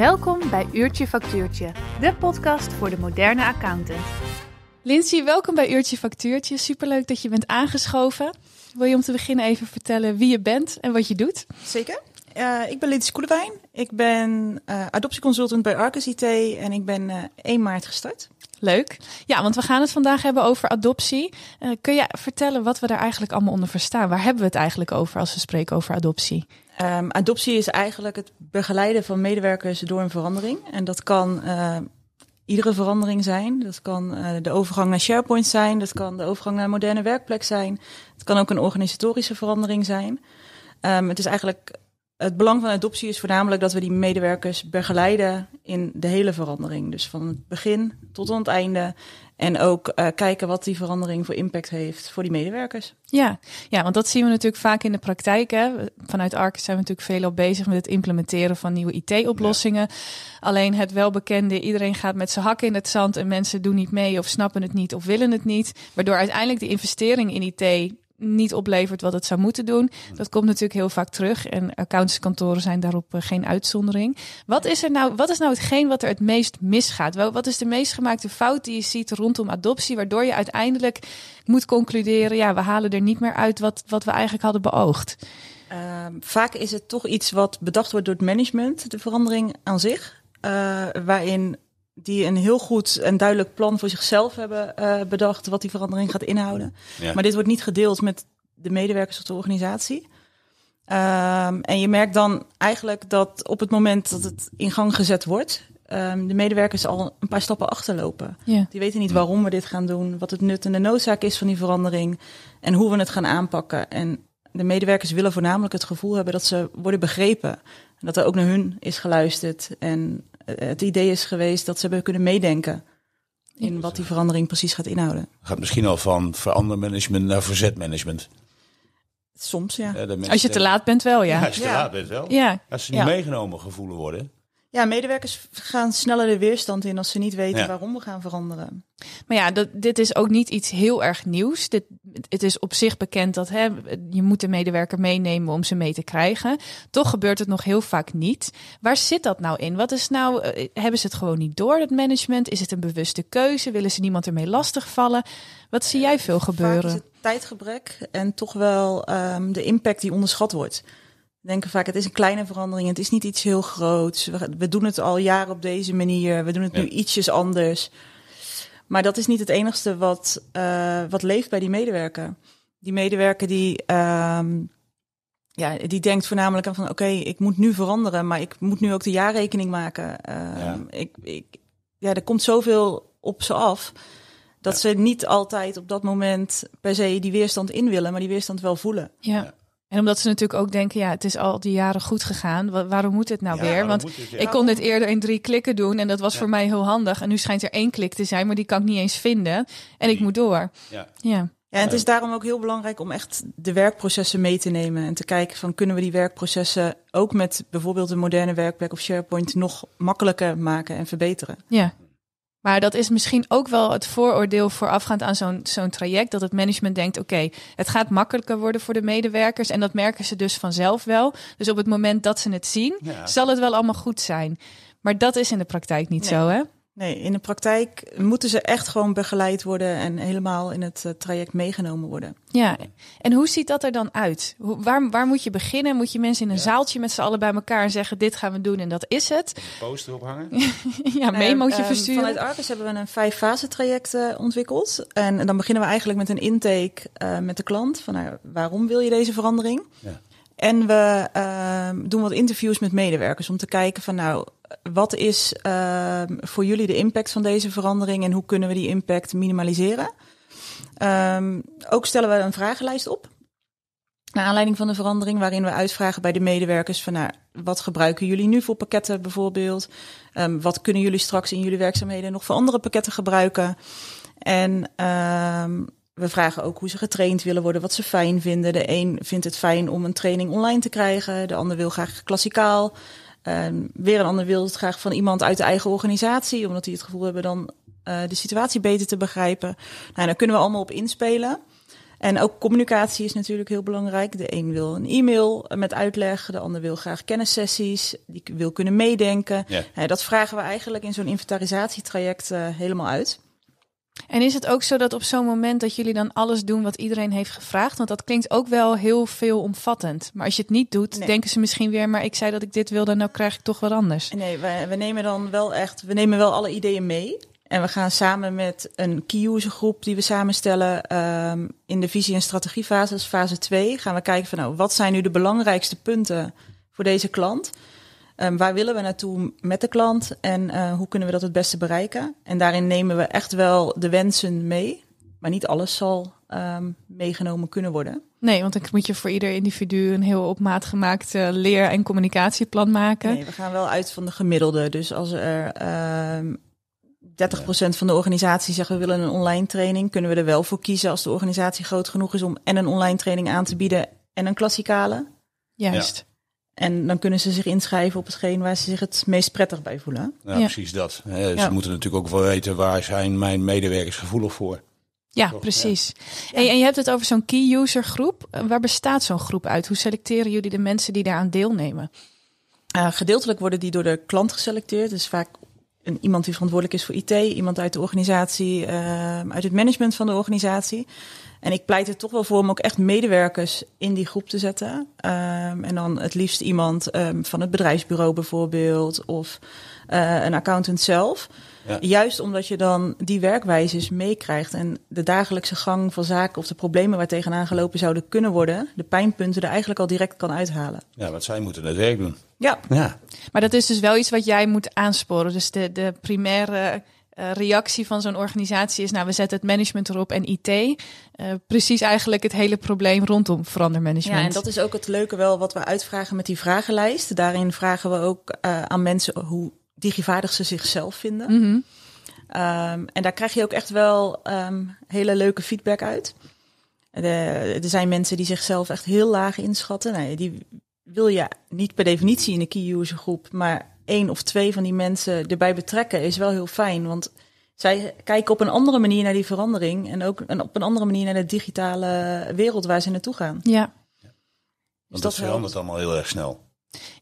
Welkom bij Uurtje Factuurtje, de podcast voor de moderne accountant. Lindsay, welkom bij Uurtje Factuurtje. Superleuk dat je bent aangeschoven. Wil je om te beginnen even vertellen wie je bent en wat je doet? Zeker. Uh, ik ben Lindsay Koelewijn. Ik ben uh, adoptieconsultant bij Arcus IT en ik ben uh, 1 maart gestart. Leuk. Ja, want we gaan het vandaag hebben over adoptie. Uh, kun je vertellen wat we daar eigenlijk allemaal onder verstaan? Waar hebben we het eigenlijk over als we spreken over adoptie? Um, adoptie is eigenlijk het begeleiden van medewerkers door een verandering. En dat kan uh, iedere verandering zijn. Dat kan uh, de overgang naar SharePoint zijn. Dat kan de overgang naar een moderne werkplek zijn. Het kan ook een organisatorische verandering zijn. Um, het is eigenlijk het belang van adoptie is voornamelijk dat we die medewerkers begeleiden in de hele verandering. Dus van het begin tot aan het einde. En ook uh, kijken wat die verandering voor impact heeft voor die medewerkers. Ja, ja, want dat zien we natuurlijk vaak in de praktijk. Hè. Vanuit ARC zijn we natuurlijk veel op bezig met het implementeren van nieuwe IT-oplossingen. Ja. Alleen het welbekende, iedereen gaat met zijn hak in het zand en mensen doen niet mee of snappen het niet of willen het niet. Waardoor uiteindelijk de investering in IT niet oplevert wat het zou moeten doen. Dat komt natuurlijk heel vaak terug en accountantskantoren zijn daarop uh, geen uitzondering. Wat is er nou, wat is nou hetgeen wat er het meest misgaat? Wat is de meest gemaakte fout die je ziet rondom adoptie, waardoor je uiteindelijk moet concluderen, ja, we halen er niet meer uit wat, wat we eigenlijk hadden beoogd? Uh, vaak is het toch iets wat bedacht wordt door het management, de verandering aan zich, uh, waarin die een heel goed en duidelijk plan voor zichzelf hebben uh, bedacht wat die verandering gaat inhouden. Ja. Maar dit wordt niet gedeeld met de medewerkers of de organisatie. Um, en je merkt dan eigenlijk dat op het moment dat het in gang gezet wordt, um, de medewerkers al een paar stappen achterlopen. Ja. Die weten niet waarom we dit gaan doen, wat het nut en de noodzaak is van die verandering en hoe we het gaan aanpakken. En de medewerkers willen voornamelijk het gevoel hebben dat ze worden begrepen. En dat er ook naar hun is geluisterd en het idee is geweest dat ze hebben kunnen meedenken in wat die verandering precies gaat inhouden. Gaat misschien al van verandermanagement naar verzetmanagement. Soms, ja. ja als je te laat bent wel, ja. ja als je te ja. laat bent wel. Ja. Als ze niet meegenomen gevoelen worden. Ja, medewerkers gaan sneller de weerstand in als ze niet weten waarom we gaan veranderen. Maar ja, dat, dit is ook niet iets heel erg nieuws. Dit, het is op zich bekend dat hè, je moet de medewerker meenemen om ze mee te krijgen. Toch gebeurt het nog heel vaak niet. Waar zit dat nou in? Wat is nou, uh, hebben ze het gewoon niet door, het management? Is het een bewuste keuze? Willen ze niemand ermee lastigvallen? Wat zie jij veel gebeuren? Vaak is het tijdgebrek en toch wel um, de impact die onderschat wordt. We denken vaak, het is een kleine verandering, het is niet iets heel groots. We, we doen het al jaren op deze manier, we doen het ja. nu ietsjes anders. Maar dat is niet het enigste wat, uh, wat leeft bij die medewerker. Die medewerker die, um, ja, die denkt voornamelijk aan van oké, okay, ik moet nu veranderen, maar ik moet nu ook de jaarrekening maken. Uh, ja. Ik, ik, ja, er komt zoveel op ze af. Dat ja. ze niet altijd op dat moment per se die weerstand in willen, maar die weerstand wel voelen. Ja. En omdat ze natuurlijk ook denken, ja, het is al die jaren goed gegaan. Waarom moet het nou ja, weer? Want het, ja. ik kon dit eerder in drie klikken doen en dat was ja. voor mij heel handig. En nu schijnt er één klik te zijn, maar die kan ik niet eens vinden. En ik moet door. Ja. ja. Ja, en het is daarom ook heel belangrijk om echt de werkprocessen mee te nemen. En te kijken van kunnen we die werkprocessen ook met bijvoorbeeld een moderne werkplek of SharePoint nog makkelijker maken en verbeteren. Ja. Maar dat is misschien ook wel het vooroordeel voorafgaand aan zo'n zo'n traject. Dat het management denkt, oké, okay, het gaat makkelijker worden voor de medewerkers. En dat merken ze dus vanzelf wel. Dus op het moment dat ze het zien, ja. zal het wel allemaal goed zijn. Maar dat is in de praktijk niet nee. zo, hè? Nee, in de praktijk moeten ze echt gewoon begeleid worden en helemaal in het uh, traject meegenomen worden. Ja, en hoe ziet dat er dan uit? Hoe, waar, waar moet je beginnen? Moet je mensen in een ja. zaaltje met z'n allen bij elkaar en zeggen: Dit gaan we doen en dat is het? Een poster ophangen? ja, memootje uh, versturen. Vanuit Arcus hebben we een vijf fase traject uh, ontwikkeld. En, en, dan beginnen we eigenlijk met een intake uh, met de klant: van nou, waarom wil je deze verandering? Ja. En we uh, doen wat interviews met medewerkers om te kijken van nou, wat is uh, voor jullie de impact van deze verandering en hoe kunnen we die impact minimaliseren? Um, ook stellen we een vragenlijst op. Naar aanleiding van de verandering, waarin we uitvragen bij de medewerkers van nou, wat gebruiken jullie nu voor pakketten bijvoorbeeld? Um, wat kunnen jullie straks in jullie werkzaamheden nog voor andere pakketten gebruiken? En we vragen ook hoe ze getraind willen worden, wat ze fijn vinden. De een vindt het fijn om een training online te krijgen, de ander wil graag klassikaal. Um, weer een ander wil het graag van iemand uit de eigen organisatie, omdat die het gevoel hebben dan uh, de situatie beter te begrijpen. Nou, daar kunnen we allemaal op inspelen. En ook communicatie is natuurlijk heel belangrijk. De een wil een e-mail met uitleg, de ander wil graag kennissessies, die wil kunnen meedenken. Ja. Eh, dat vragen we eigenlijk in zo'n inventarisatietraject eh, helemaal uit. En is het ook zo dat op zo'n moment dat jullie dan alles doen wat iedereen heeft gevraagd? Want dat klinkt ook wel heel veelomvattend. Maar als je het niet doet, Nee. denken ze misschien weer, maar ik zei dat ik dit wilde, nou krijg ik toch wat anders. Nee, we, we nemen dan wel echt, we nemen wel alle ideeën mee. En we gaan samen met een key groep die we samenstellen ehm, in de visie- en strategiefase, dus fase 2, gaan we kijken van nou, wat zijn nu de belangrijkste punten voor deze klant? Ehm, waar willen we naartoe met de klant en eh, hoe kunnen we dat het beste bereiken? En daarin nemen we echt wel de wensen mee, maar niet alles zal ehm, meegenomen kunnen worden. Nee, want dan moet je voor ieder individu een heel op maat gemaakt eh, leer- en communicatieplan maken. Nee, we gaan wel uit van de gemiddelde. Dus als er ehm 30% van de organisatie zegt we willen een online training, kunnen we er wel voor kiezen als de organisatie groot genoeg is om en een online training aan te bieden en een klassikale. Juist. En dan kunnen ze zich inschrijven op hetgeen waar ze zich het meest prettig bij voelen. Ja, Ja. precies dat. Hè, Ze Ja. moeten natuurlijk ook wel weten waar zijn mijn medewerkers gevoelig voor. Ja, Toch, precies. En, en je hebt het over zo'n key user groep. Eh, Waar bestaat zo'n groep uit? Hoe selecteren jullie de mensen die daaraan deelnemen? Eh, gedeeltelijk worden die door de klant geselecteerd. Dus vaak een, iemand die verantwoordelijk is voor IT, iemand uit de organisatie, ehm, uit het management van de organisatie. En ik pleit er toch wel voor om ook echt medewerkers in die groep te zetten. Ehm, en dan het liefst iemand ehm, van het bedrijfsbureau bijvoorbeeld, of eh, een accountant zelf. Ja. Juist omdat je dan die werkwijzes meekrijgt en de dagelijkse gang van zaken of de problemen waar tegenaan gelopen zouden kunnen worden, de pijnpunten er eigenlijk al direct kan uithalen. Ja, want zij moeten het werk doen. Ja, Ja, Maar dat is dus wel iets wat jij moet aansporen. Dus de, de primaire eh, reactie van zo'n organisatie is... nou, we zetten het management erop en IT. Eh, precies eigenlijk het hele probleem rondom verandermanagement. Ja, en dat is ook het leuke wel wat we uitvragen met die vragenlijst. Daarin vragen we ook eh, aan mensen hoe digivaardig ze zichzelf vinden. Mhm. Ehm, en daar krijg je ook echt wel ehm, hele leuke feedback uit. De- er zijn mensen die zichzelf echt heel laag inschatten. Nou, ja, die wil je niet per definitie in een key user groep, maar één of twee van die mensen erbij betrekken is wel heel fijn. Want zij kijken op een andere manier naar die verandering en ook een- op een andere manier naar de digitale wereld waar ze naartoe gaan. Ja. want dat dat verandert allemaal heel erg snel.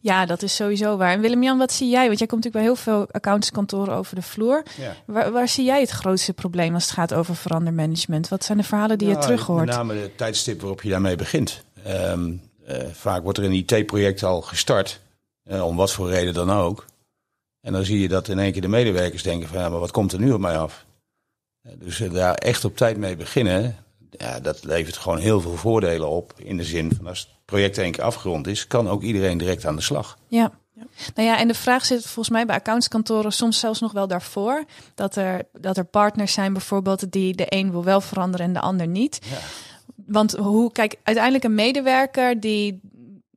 Ja, dat is sowieso waar. En Willem-Jan, wat zie jij? Want jij komt natuurlijk bij heel veel accountantskantoren over de vloer. Ja. Waar, waar zie jij het grootste probleem als het gaat over verandermanagement? Wat zijn de verhalen die je Nou, terug hoort? Met name de tijdstip waarop je daarmee begint. Ehm, eh, vaak wordt er een IT-project al gestart, eh, om wat voor reden dan ook. En dan zie je dat in één keer de medewerkers denken van, ja, maar wat komt er nu op mij af? Eh, Dus daar echt op tijd mee beginnen, ja, dat levert gewoon heel veel voordelen op. In de zin van, als het project één keer afgerond is, kan ook iedereen direct aan de slag. Ja. Ja. Nou ja, en de vraag zit volgens mij bij accountskantoren soms zelfs nog wel daarvoor. Dat er, dat er partners zijn bijvoorbeeld die de een wil wel veranderen en de ander niet. Ja. Want hoe, kijk, uiteindelijk een medewerker die,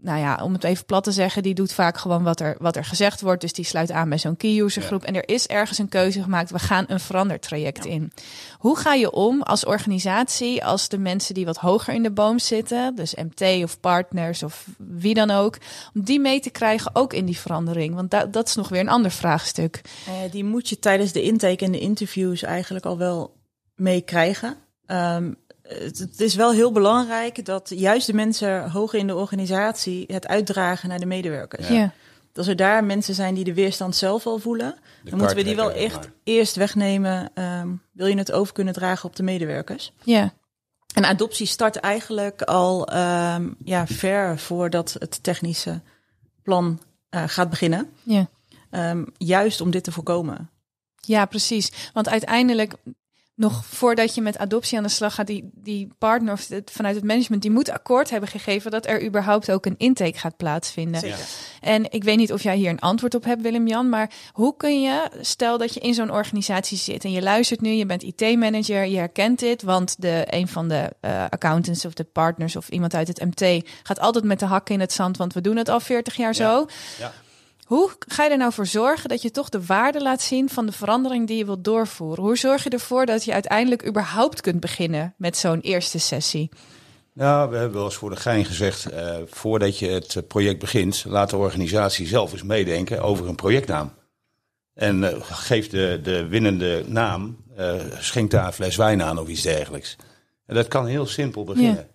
nou ja, om het even plat te zeggen, die doet vaak gewoon wat er, wat er gezegd wordt. Dus die sluit aan bij zo'n key user groep. En er is ergens een keuze gemaakt, we gaan een verandertraject in. Hoe ga je om als organisatie, als de mensen die wat hoger in de boom zitten, dus MT of partners of wie dan ook, om die mee te krijgen ook in die verandering? Want da- dat is nog weer een ander vraagstuk. Eh, die moet je tijdens de intake en de interviews eigenlijk al wel meekrijgen. Ehm, het, is wel heel belangrijk dat juist de mensen hoger in de organisatie het uitdragen naar de medewerkers. Ja. ja. Als er daar mensen zijn die de weerstand zelf al voelen, dan moeten we die wel echt maar. eerst wegnemen. ehm, wil je het over kunnen dragen op de medewerkers? ja. En adoptie start eigenlijk al ehm, ja, ver voordat het technische plan eh, gaat beginnen. ja. Ehm, juist om dit te voorkomen. Ja, precies. Want uiteindelijk, nog voordat je met adoptie aan de slag gaat, die, die partner of het, vanuit het management, die moet akkoord hebben gegeven dat er überhaupt ook een intake gaat plaatsvinden. Zeker. En ik weet niet of jij hier een antwoord op hebt, Willem-Jan, maar hoe kun je, stel dat je in zo'n organisatie zit en je luistert nu, je bent IT-manager, je herkent dit, want de, een van de eh, accountants of de partners of iemand uit het MT gaat altijd met de hakken in het zand, want we doen het al 40 jaar zo. Ja. Hoe ga je er nou voor zorgen dat je toch de waarde laat zien van de verandering die je wilt doorvoeren? Hoe zorg je ervoor dat je uiteindelijk überhaupt kunt beginnen met zo'n eerste sessie? Nou, we hebben wel eens voor de gein gezegd, eh, voordat je het eh, project begint, laat de organisatie zelf eens meedenken over een projectnaam. En eh, geef de, de winnende naam, eh, schenk daar een fles wijn aan of iets dergelijks. En dat kan heel simpel beginnen.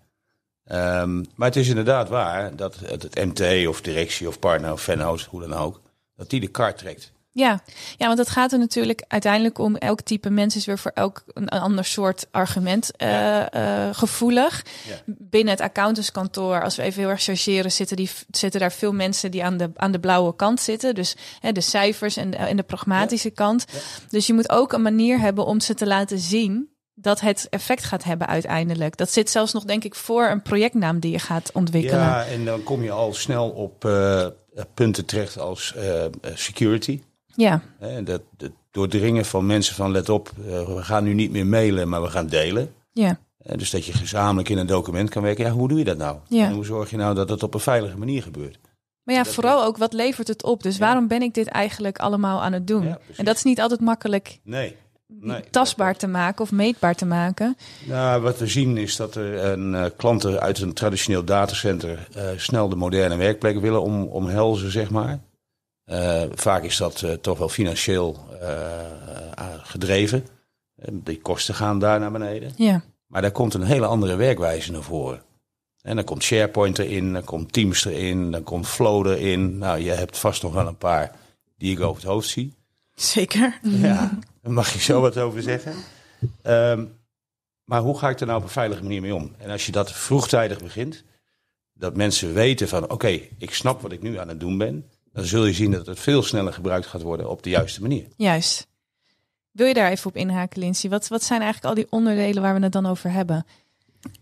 Ehm, maar het is inderdaad waar dat het, het MT of directie of partner of fanhouse, hoe dan ook, dat die de kaart trekt. Ja. ja, want het gaat er natuurlijk uiteindelijk om elk type mens is weer voor elk een ander soort argument uh, uh, gevoelig. Ja. Binnen het accountantskantoor, als we even heel erg chargeren, zitten, die, zitten daar veel mensen die aan de, aan de blauwe kant zitten. Dus hè, de cijfers en de pragmatische kant. Dus je moet ook een manier hebben om ze te laten zien dat het effect gaat hebben uiteindelijk. Dat zit zelfs nog, denk ik, voor een projectnaam die je gaat ontwikkelen. Ja, en dan kom je al snel op uh, punten terecht als security. Ja. En dat, dat doordringen van mensen van let op, uh, we gaan nu niet meer mailen, maar we gaan delen. Ja. En dus dat je gezamenlijk in een document kan werken. Ja, hoe doe je dat nou? Ja. En hoe zorg je nou dat het op een veilige manier gebeurt? Maar ja, vooral ook wat levert het op? Dus waarom ben ik dit eigenlijk allemaal aan het doen? Ja, en dat is niet altijd makkelijk Nee. Nee. tastbaar te maken of meetbaar te maken. Nou, wat we zien is dat er een, uh, klanten uit een traditioneel datacenter uh, snel de moderne werkplek willen om, omhelzen, zeg maar. Uh, vaak is dat toch wel financieel gedreven. die kosten gaan daar naar beneden. Ja. Maar daar komt een hele andere werkwijze naar voren. En dan komt SharePoint erin, dan komt Teams erin, dan komt Flow erin. Nou, je hebt vast nog wel een paar die ik over het hoofd zie. Zeker. Ja, daar mag je zo wat over zeggen. Um, maar hoe ga ik er nou op een veilige manier mee om? En als je dat vroegtijdig begint, dat mensen weten van oké, okay, ik snap wat ik nu aan het doen ben dan zul je zien dat het veel sneller gebruikt gaat worden op de juiste manier. Juist. Wil je daar even op inhaken, Lindsay? Wat, wat zijn eigenlijk al die onderdelen waar we het dan over hebben?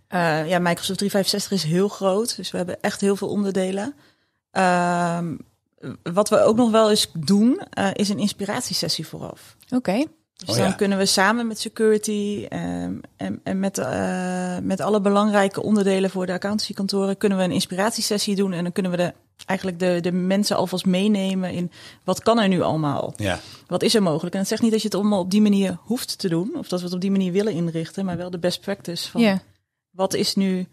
Uh, ja, Microsoft 365 is heel groot, dus we hebben echt heel veel onderdelen. Uh, wat we ook nog wel eens doen, uh, is een inspiratiesessie vooraf. Oké. Okay. Dus oh, dan ja. kunnen we samen met security um, en, en met, uh, met alle belangrijke onderdelen voor de accountancykantoren kunnen we een inspiratiesessie doen en dan kunnen we de, eigenlijk de, de mensen alvast meenemen in wat kan er nu allemaal? Ja. Wat is er mogelijk? En het zegt niet dat je het allemaal op die manier hoeft te doen of dat we het op die manier willen inrichten, maar wel de best practice van yeah. wat is nu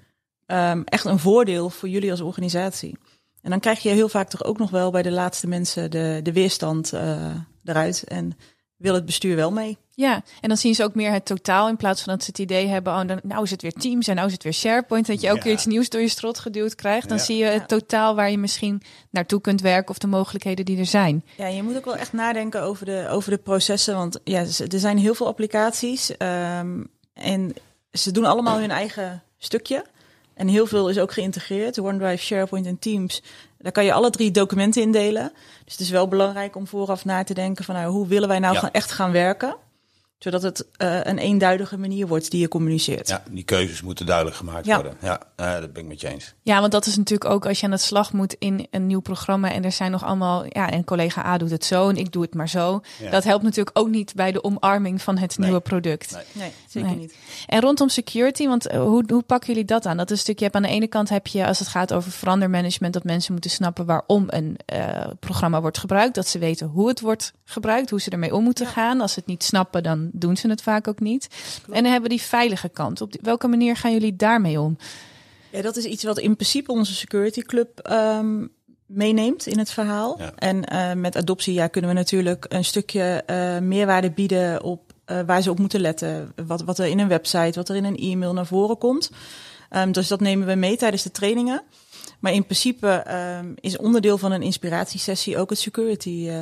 um, echt een voordeel voor jullie als organisatie. En dan krijg je heel vaak toch ook nog wel bij de laatste mensen de, de weerstand uh, eruit en wil het bestuur wel mee. Ja, en dan zien ze ook meer het totaal in plaats van dat ze het idee hebben, oh, dan, nou is het weer Teams en nou is het weer SharePoint, dat je ook Ja. weer iets nieuws door je strot geduwd krijgt. Dan Ja. zie je het totaal waar je misschien naartoe kunt werken of de mogelijkheden die er zijn. Ja, je moet ook wel echt nadenken over de, over de processen. Want ja, ze- er zijn heel veel applicaties. ehm, en ze doen allemaal hun eigen stukje. En heel veel is ook geïntegreerd. OneDrive, SharePoint en Teams. Daar kan je alle drie documenten indelen. Dus het is wel belangrijk om vooraf na te denken van nou, hoe willen wij nou Ja. gaan, echt gaan werken. Zodat het eh, een eenduidige manier wordt die je communiceert. Ja, die keuzes moeten duidelijk gemaakt Ja. worden. Ja, eh, dat ben ik met je eens. Ja, want dat is natuurlijk ook als je aan de slag moet in een nieuw programma en er zijn nog allemaal, ja, en collega A doet het zo en ik doe het maar zo. Ja. Dat helpt natuurlijk ook niet bij de omarming van het Nee. nieuwe product. Nee. Nee, zeker Nee. niet. En rondom security, want eh, hoe, hoe pakken jullie dat aan? Dat is natuurlijk, je hebt aan de ene kant heb je, als het gaat over verandermanagement, dat mensen moeten snappen waarom een eh, programma wordt gebruikt. Dat ze weten hoe het wordt gebruikt, hoe ze ermee om moeten Ja. gaan. Als ze het niet snappen, dan doen ze het vaak ook niet. En dan hebben we die veilige kant. Op welke manier gaan jullie daarmee om? Ja, dat is iets wat in principe onze security club ehm, meeneemt in het verhaal. Ja. En eh, met adoptie ja, kunnen we natuurlijk een stukje eh, meerwaarde bieden op eh, waar ze op moeten letten. Wat, wat er in een website, wat er in een e-mail naar voren komt. Ehm, dus dat nemen we mee tijdens de trainingen. Maar in principe ehm, is onderdeel van een inspiratiesessie ook het security, eh,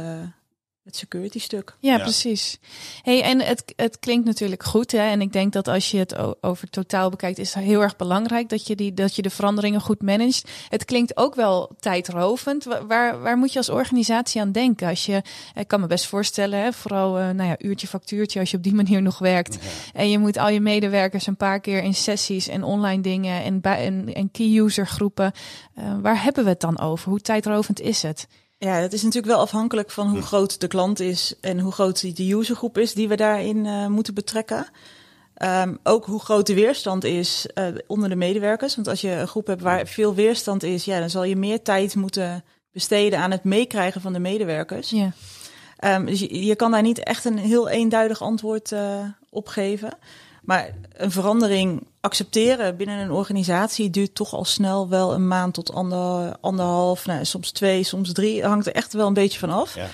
het security stuk. Ja, Ja. precies. Hey, en het, het klinkt natuurlijk goed. Hè? En ik denk dat als je het over totaal bekijkt, is het heel erg belangrijk dat je, die, dat je de veranderingen goed managt. Het klinkt ook wel tijdrovend. Wa- Waar, waar moet je als organisatie aan denken? Als je, ik kan me best voorstellen, hè, vooral eh, nou ja, uurtje factuurtje, als je op die manier nog werkt. En je moet al je medewerkers een paar keer in sessies en online dingen en, en, en key user groepen. Eh, waar hebben we het dan over? Hoe tijdrovend is het? Ja, dat is natuurlijk wel afhankelijk van hoe groot de klant is en hoe groot die- de usergroep is die we daarin eh, moeten betrekken. Ehm, ook hoe groot de weerstand is eh, onder de medewerkers. Want als je een groep hebt waar veel weerstand is, ja, dan zal je meer tijd moeten besteden aan het meekrijgen van de medewerkers. Ja. Ehm, dus je, je kan daar niet echt een heel eenduidig antwoord eh, op geven. Maar een verandering accepteren binnen een organisatie duurt toch al snel wel een maand tot ander, anderhalf, nou, soms twee, soms drie. Hangt er echt wel een beetje van af. Ja.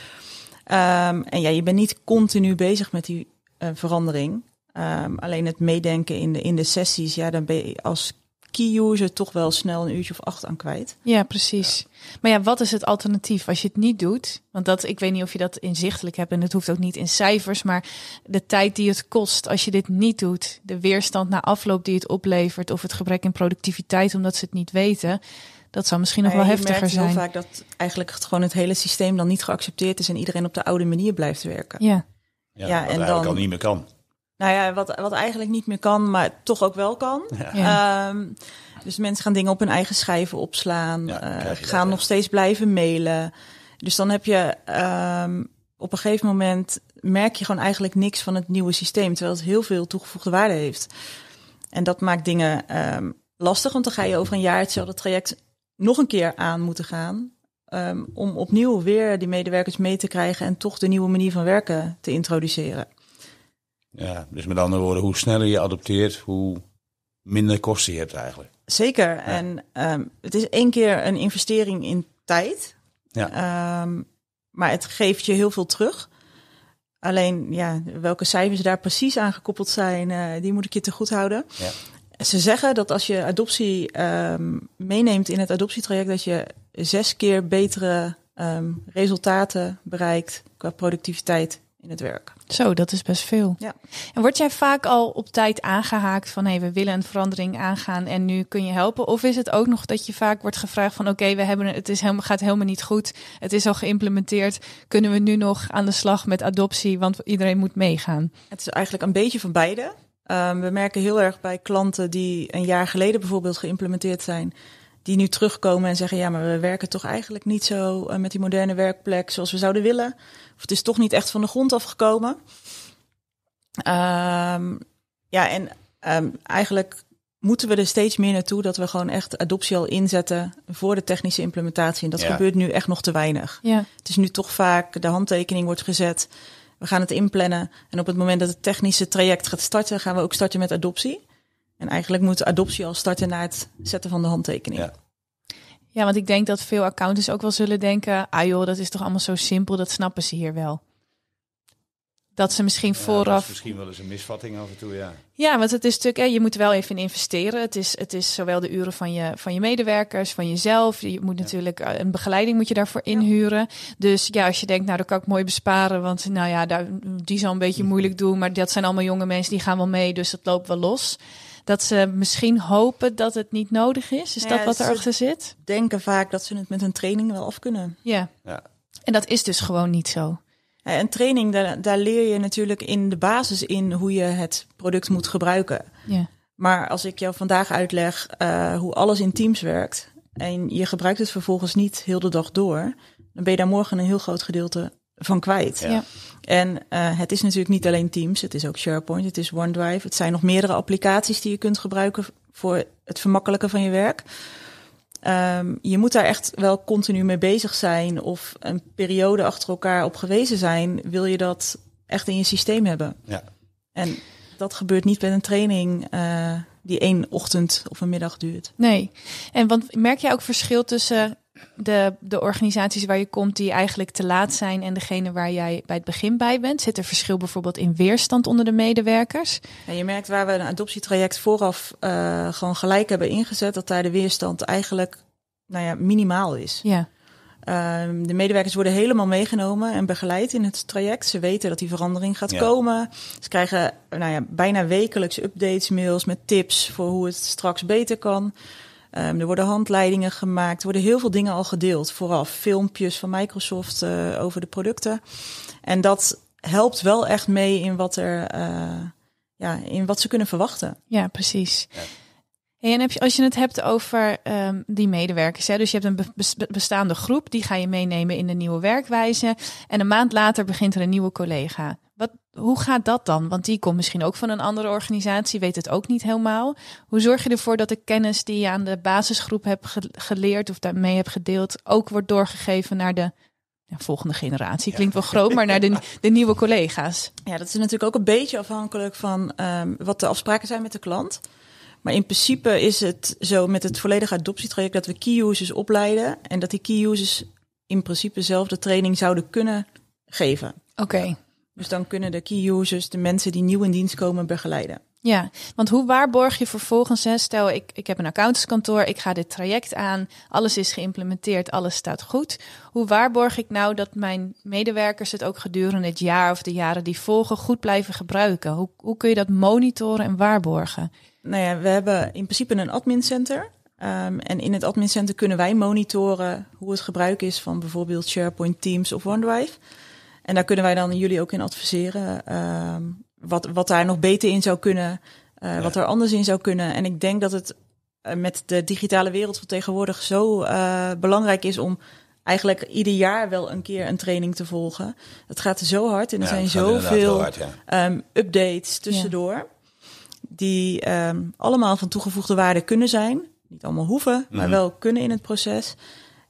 Ehm, en ja, je bent niet continu bezig met die eh, verandering. Ehm, alleen het meedenken in de, in de sessies, ja, dan ben je als key user toch wel snel een uurtje of acht aan kwijt. Ja, precies. Maar ja, wat is het alternatief als je het niet doet? Want dat, ik weet niet of je dat inzichtelijk hebt en het hoeft ook niet in cijfers, maar de tijd die het kost als je dit niet doet, de weerstand na afloop die het oplevert of het gebrek in productiviteit omdat ze het niet weten, dat zou misschien nog wel je heftiger merkt heel zijn. vaak dat eigenlijk het, gewoon het hele systeem dan niet geaccepteerd is en iedereen op de oude manier blijft werken. Ja, Ja, Ja, wat en eigenlijk dan- al niet meer kan. Nou ja, wat, wat eigenlijk niet meer kan, maar toch ook wel kan. ja. Ehm, dus mensen gaan dingen op hun eigen schijven opslaan, Ja, eh, dat, gaan ja. nog steeds blijven mailen. Dus dan heb je ehm, op een gegeven moment merk je gewoon eigenlijk niks van het nieuwe systeem, terwijl het heel veel toegevoegde waarde heeft. En dat maakt dingen ehm, lastig, want dan ga je over een jaar hetzelfde traject nog een keer aan moeten gaan. ehm, om opnieuw weer die medewerkers mee te krijgen en toch de nieuwe manier van werken te introduceren. Ja, dus met andere woorden, hoe sneller je adopteert, hoe minder kosten je hebt eigenlijk. Zeker. En ehm, het is één keer een investering in tijd. Ja. Ehm, maar het geeft je heel veel terug. Alleen, ja, welke cijfers daar precies aan gekoppeld zijn, eh, die moet ik je te goed houden. Ja. Ze zeggen dat als je adoptie ehm, meeneemt in het adoptietraject, dat je zes keer betere resultaten bereikt qua productiviteit in het werk. zo, dat is best veel. Ja. En word jij vaak al op tijd aangehaakt van hé, hey, we willen een verandering aangaan en nu kun je helpen? Of is het ook nog dat je vaak wordt gevraagd van oké, we hebben het is helemaal, gaat helemaal niet goed, het is al geïmplementeerd, kunnen we nu nog aan de slag met adoptie, want iedereen moet meegaan? Het is eigenlijk een beetje van beide. Ehm, we merken heel erg bij klanten die een jaar geleden bijvoorbeeld geïmplementeerd zijn, die nu terugkomen en zeggen: ja, maar we werken toch eigenlijk niet zo eh, met die moderne werkplek zoals we zouden willen. Of het is toch niet echt van de grond afgekomen. Ehm, ja, en ehm, eigenlijk moeten we er steeds meer naartoe dat we gewoon echt adoptie al inzetten voor de technische implementatie. En dat Ja. gebeurt nu echt nog te weinig. Ja, Het is nu toch vaak de handtekening wordt gezet. We gaan het inplannen. En op het moment dat het technische traject gaat starten, gaan we ook starten met adoptie. En eigenlijk moet adoptie al starten na het zetten van de handtekening. Ja. ja, want ik denk dat veel accountants ook wel zullen denken, ah joh, dat is toch allemaal zo simpel, dat snappen ze hier wel. Dat ze misschien Ja, dat vooraf is misschien wel eens een misvatting af en toe, ja. Ja, want het is natuurlijk, hè, je moet er wel even in investeren. Het is, het is zowel de uren van je, van je medewerkers, van jezelf. Je moet natuurlijk eh, een begeleiding moet je daarvoor inhuren. Dus ja, als je denkt, nou, dat kan ik mooi besparen. Want nou ja, daar, die zal een beetje moeilijk doen. Maar dat zijn allemaal jonge mensen die gaan wel mee. Dus dat loopt wel los. Dat ze misschien hopen dat het niet nodig is. Is Ja, dat wat erachter zit? Denken vaak dat ze het met een training wel af kunnen. Ja. Ja. En dat is dus gewoon niet zo. Ja, En training, daar, daar leer je natuurlijk in de basis in hoe je het product moet gebruiken. Ja. Maar als ik jou vandaag uitleg eh, hoe alles in Teams werkt en je gebruikt het vervolgens niet heel de dag door, dan ben je daar morgen een heel groot gedeelte van kwijt. Ja. En eh, het is natuurlijk niet alleen Teams, het is ook SharePoint, het is OneDrive. Het zijn nog meerdere applicaties die je kunt gebruiken voor het vermakkelijken van je werk. Ehm, je moet daar echt wel continu mee bezig zijn of een periode achter elkaar op gewezen zijn. Wil je dat echt in je systeem hebben? Ja. En dat gebeurt niet met een training eh, die één ochtend of een middag duurt. Nee. En want merk jij ook verschil tussen de, de organisaties waar je komt die eigenlijk te laat zijn en degene waar jij bij het begin bij bent? Zit er verschil bijvoorbeeld in weerstand onder de medewerkers? En je merkt waar we een adoptietraject vooraf eh, gewoon gelijk hebben ingezet, dat daar de weerstand eigenlijk nou ja, minimaal is. Ja, Ehm, de medewerkers worden helemaal meegenomen en begeleid in het traject. Ze weten dat die verandering gaat Ja. komen. Ze krijgen nou ja, bijna wekelijks updates, mails met tips voor hoe het straks beter kan. Ehm, er worden handleidingen gemaakt. Er worden heel veel dingen al gedeeld vooraf. Filmpjes van Microsoft eh, over de producten. En dat helpt wel echt mee in wat, er, eh, ja, in wat ze kunnen verwachten. ja precies. Ja. Hey, en heb je, als je het hebt over ehm, die medewerkers, hè, dus je hebt een be- bes- bestaande groep, die ga je meenemen in de nieuwe werkwijze. En een maand later begint er een nieuwe collega. Hoe gaat dat dan? Want die komt misschien ook van een andere organisatie, weet het ook niet helemaal. Hoe zorg je ervoor dat de kennis die je aan de basisgroep hebt ge- geleerd of daarmee hebt gedeeld, ook wordt doorgegeven naar de ja, volgende generatie? Klinkt wel groot, maar naar de, de nieuwe collega's. Ja, dat is natuurlijk ook een beetje afhankelijk van ehm, wat de afspraken zijn met de klant. Maar in principe is het zo met het volledige adoptietraject dat we key users opleiden en dat die key users in principe zelf de training zouden kunnen geven. Oké. Dus dan kunnen de key users de mensen die nieuw in dienst komen begeleiden. Ja, want hoe waarborg je vervolgens, hè, stel ik, ik heb een accountantskantoor, ik ga dit traject aan, alles is geïmplementeerd, alles staat goed. Hoe waarborg ik nou dat mijn medewerkers het ook gedurende het jaar of de jaren die volgen goed blijven gebruiken? Hoe, hoe kun je dat monitoren en waarborgen? Nou ja, we hebben in principe een admin center. Um, en in het admin center kunnen wij monitoren hoe het gebruik is van bijvoorbeeld SharePoint, Teams of OneDrive. En daar kunnen wij dan jullie ook in adviseren. Um, wat, wat daar nog beter in zou kunnen, uh, ja. wat er anders in zou kunnen. En ik denk dat het uh, met de digitale wereld van tegenwoordig zo uh, belangrijk is om eigenlijk ieder jaar wel een keer een training te volgen. Het gaat zo hard en er ja, zijn zoveel hard, ja. um, updates tussendoor. Die um, allemaal van toegevoegde waarde kunnen zijn. Niet allemaal hoeven, maar mm. wel kunnen in het proces.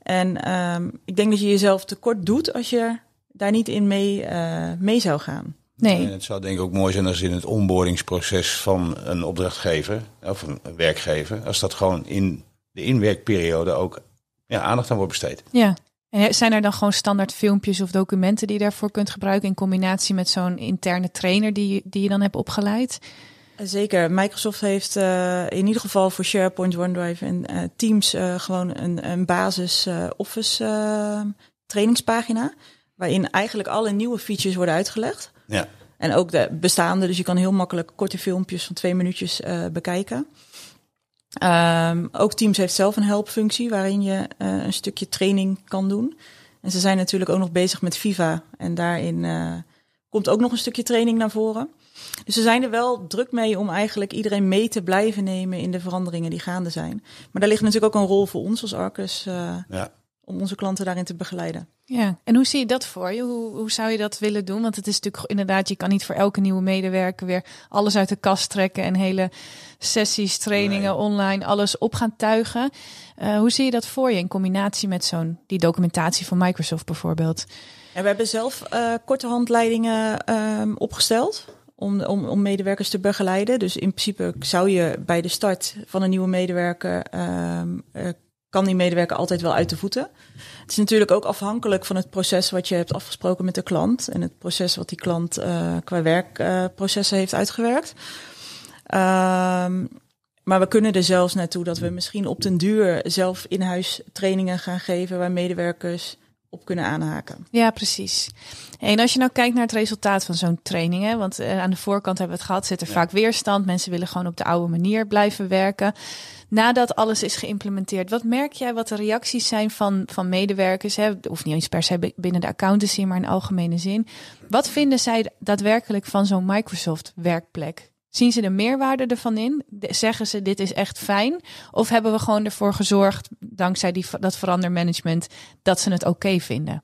En um, ik denk dat je jezelf tekort doet als je daar niet in mee, uh, mee zou gaan. Nee. En het zou denk ik ook mooi zijn als in het onboardingsproces van een opdrachtgever of een werkgever, als dat gewoon in de inwerkperiode ook ja, aandacht aan wordt besteed. Ja. En zijn er dan gewoon standaard filmpjes of documenten die je daarvoor kunt gebruiken in combinatie met zo'n interne trainer die, die je dan hebt opgeleid? Zeker. Microsoft heeft uh, in ieder geval voor SharePoint, OneDrive en uh, Teams uh, gewoon een, een basis Office trainingspagina. Waarin eigenlijk alle nieuwe features worden uitgelegd. Ja. En ook de bestaande, dus je kan heel makkelijk korte filmpjes van twee minuutjes uh, bekijken. Um, ook Teams heeft zelf een helpfunctie waarin je uh, een stukje training kan doen. En ze zijn natuurlijk ook nog bezig met Viva. En daarin uh, komt ook nog een stukje training naar voren. Dus ze zijn er wel druk mee om eigenlijk iedereen mee te blijven nemen in de veranderingen die gaande zijn. Maar daar ligt natuurlijk ook een rol voor ons als Arcus. Ja om onze klanten daarin te begeleiden. Ja, en hoe zie je dat voor je? Hoe, hoe zou je dat willen doen? Want het is natuurlijk inderdaad, je kan niet voor elke nieuwe medewerker weer alles uit de kast trekken en hele sessies, trainingen nee. online, alles op gaan tuigen. Uh, hoe zie je dat voor je in combinatie met zo'n die documentatie van Microsoft bijvoorbeeld? Ja, we hebben zelf uh, korte handleidingen um, opgesteld. Om, om, om medewerkers te begeleiden. Dus in principe zou je bij de start van een nieuwe medewerker um, uh, kan die medewerker altijd wel uit de voeten. Het is natuurlijk ook afhankelijk van het proces wat je hebt afgesproken met de klant en het proces wat die klant uh, qua werkprocessen heeft uitgewerkt. Um, maar we kunnen er zelfs naartoe dat we misschien op den duur zelf in-huis trainingen gaan geven waar medewerkers op kunnen aanhaken. Ja, precies. En als je nou kijkt naar het resultaat van zo'n training, hè, want uh, aan de voorkant hebben we het gehad, zit er ja. vaak weerstand. Mensen willen gewoon op de oude manier blijven werken. Nadat alles is geïmplementeerd, wat merk jij wat de reacties zijn van, van medewerkers? Hè? Of niet eens per se binnen de accountancy, maar in algemene zin. Wat vinden zij daadwerkelijk van zo'n Microsoft werkplek? Zien ze de meerwaarde ervan in? Zeggen ze dit is echt fijn? Of hebben we gewoon ervoor gezorgd, dankzij die, dat verandermanagement, dat ze het oké vinden?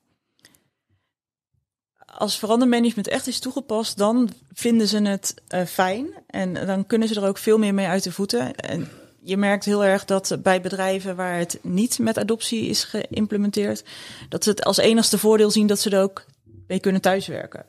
Als verandermanagement echt is toegepast, dan vinden ze het uh, fijn. En dan kunnen ze er ook veel meer mee uit de voeten. En je merkt heel erg dat bij bedrijven waar het niet met adoptie is geïmplementeerd, dat ze het als enigste voordeel zien dat ze er ook mee kunnen thuiswerken.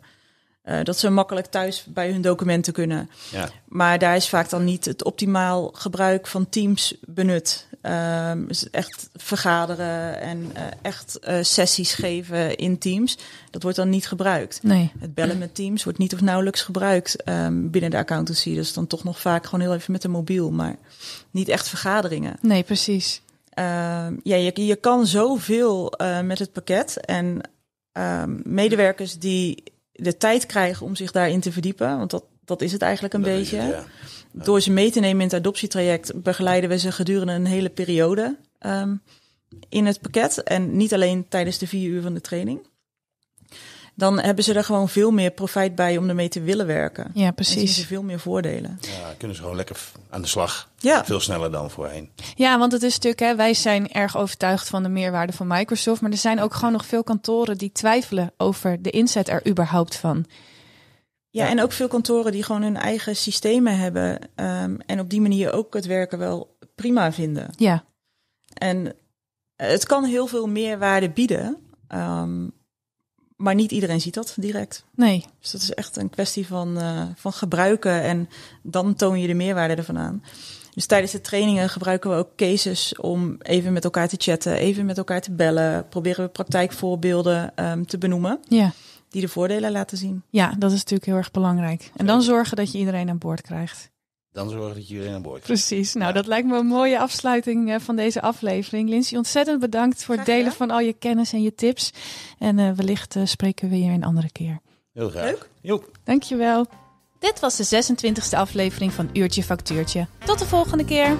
Uh, dat ze makkelijk thuis bij hun documenten kunnen. Ja. Maar daar is vaak dan niet het optimaal gebruik van Teams benut. Um, dus echt vergaderen en uh, echt uh, sessies geven in Teams. Dat wordt dan niet gebruikt. Nee. Het bellen met Teams wordt niet of nauwelijks gebruikt um, binnen de accountancy. Dus dan toch nog vaak gewoon heel even met een mobiel, maar niet echt vergaderingen. Nee, precies. Uh, ja, je, je kan zoveel uh, met het pakket. En um, medewerkers die de tijd krijgen om zich daarin te verdiepen, want dat, dat is het eigenlijk een dat beetje. Het, ja. Ja. Door ze mee te nemen in het adoptietraject begeleiden we ze gedurende een hele periode um, in het pakket. En niet alleen tijdens de vier uur van de training. Dan hebben ze er gewoon veel meer profijt bij om ermee te willen werken. Ja, precies. En zien ze veel meer voordelen. Ja, kunnen ze gewoon lekker aan de slag. Ja. Veel sneller dan voorheen. Ja, want het is natuurlijk, hè, wij zijn erg overtuigd van de meerwaarde van Microsoft. Maar er zijn ook gewoon nog veel kantoren die twijfelen over de inzet er überhaupt van. Ja, en ook veel kantoren die gewoon hun eigen systemen hebben. Um, en op die manier ook het werken wel prima vinden. Ja. En het kan heel veel meerwaarde bieden. Um, maar niet iedereen ziet dat direct. Nee. Dus dat is echt een kwestie van, uh, van gebruiken. En dan toon je de meerwaarde ervan aan. Dus tijdens de trainingen gebruiken we ook cases om even met elkaar te chatten, even met elkaar te bellen. Proberen we praktijkvoorbeelden um, te benoemen. Ja. die de voordelen laten zien. Ja, dat is natuurlijk heel erg belangrijk. En dan zorgen dat je iedereen aan boord krijgt. Dan zorgen dat je iedereen aan boord Precies. Nou, Ja. dat lijkt me een mooie afsluiting eh, van deze aflevering. Lindsay, ontzettend bedankt voor het delen van al je kennis en je tips. En eh, wellicht eh, spreken we hier een andere keer. Heel graag. Leuk. Jo. Dankjewel. Dit was de 26e aflevering van Uurtje Factuurtje. Tot de volgende keer.